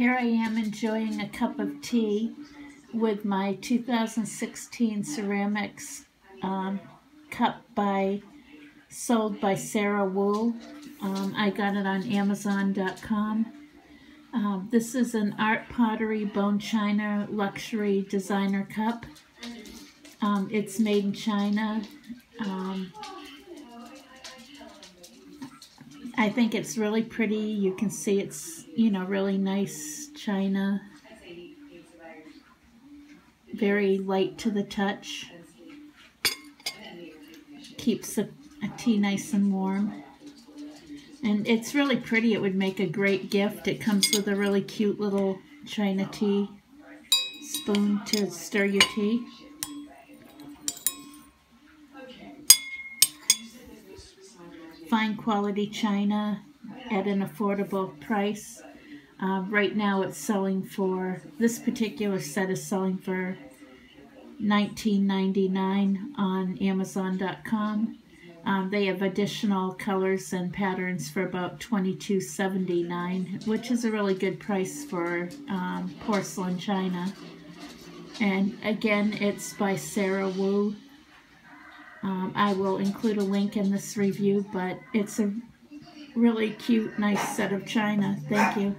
Here I am enjoying a cup of tea with my 2016 ceramics um, cup by sold by Sarah Wool. Um, I got it on Amazon.com. Um, this is an art pottery bone china luxury designer cup. Um, it's made in China. Um, I think it's really pretty. You can see it's, you know, really nice china. Very light to the touch. Keeps a tea nice and warm. And it's really pretty. It would make a great gift. It comes with a really cute little china tea spoon to stir your tea. Fine quality china at an affordable price. Uh, right now it's selling for, this particular set is selling for $19.99 on Amazon.com. Um, they have additional colors and patterns for about $22.79, which is a really good price for um, porcelain china. And again, it's by Sarah Wu. Um, I will include a link in this review, but it's a really cute, nice set of china. Thank you.